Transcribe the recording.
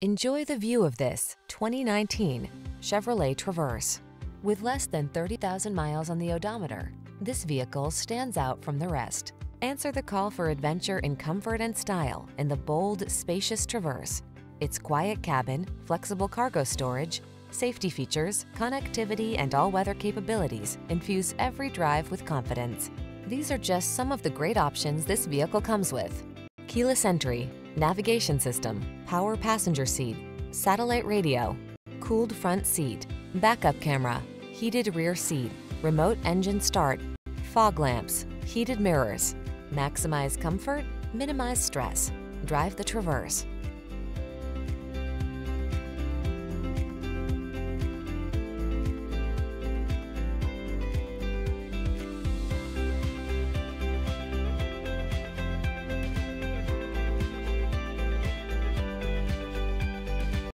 Enjoy the view of this 2019 Chevrolet Traverse. With less than 30,000 miles on the odometer, this vehicle stands out from the rest. Answer the call for adventure in comfort and style in the bold, spacious Traverse. Its quiet cabin, flexible cargo storage, safety features, connectivity, and all-weather capabilities infuse every drive with confidence. These are just some of the great options this vehicle comes with. Keyless entry, navigation system, power passenger seat, satellite radio, cooled front seat, backup camera, heated rear seat, remote engine start, fog lamps, heated mirrors. Maximize comfort, minimize stress. Drive the Traverse.